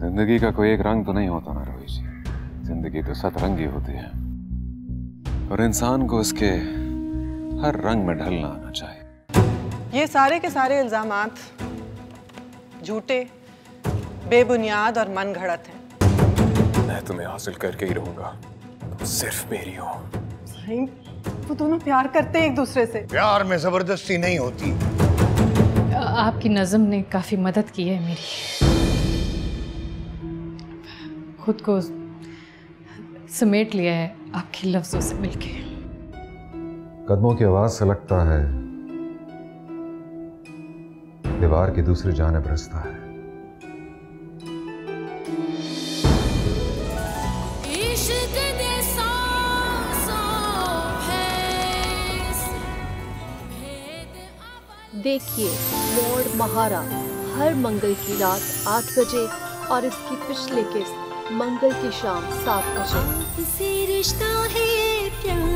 ज़िंदगी का कोई एक रंग तो नहीं होता ना रोहित जी। ज़िंदगी तो सतरंगी होती है। और इंसान को उसके हर रंग में ढलना आना चाहिए। ये सारे के सारे इल्ज़ाम झूठे बेबुनियाद और मन घड़त हैं। मैं तुम्हें हासिल करके ही रहूँगा। तुम सिर्फ़ मेरी हो। वो दोनों प्यार करते हैं एक दूसरे से। प्यार में ज़बरदस्ती नहीं होती। आपकी नज़म ने काफ़ी मदद की है मेरी। खुद को समेट लिया है आपके लफ्ज़ों से मिलके। कदमों की आवाज़ से लगता है दीवार की दूसरी जानब रास्ता है। देखिए लॉर्ड महारा हर मंगल की रात आठ बजे और इसकी पिछले किस्त मंगल की शाम सात बजे। रिश्ता है प्यार।